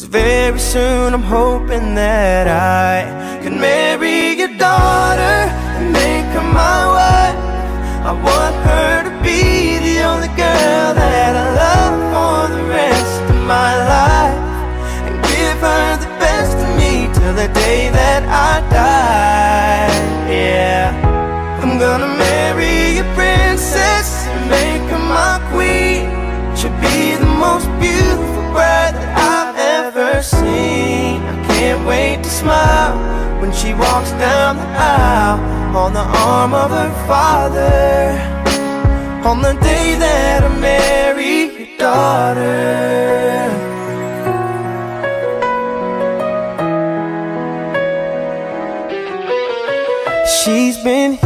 Cause very soon I'm hoping that I can marry your daughter and make her my wife. I want her to be the only girl that I love for the rest of my life. And give her the best of me till the day that I die. Yeah, I'm gonna seen. I can't wait to smile when she walks down the aisle on the arm of her father on the day that I marry your daughter. She's been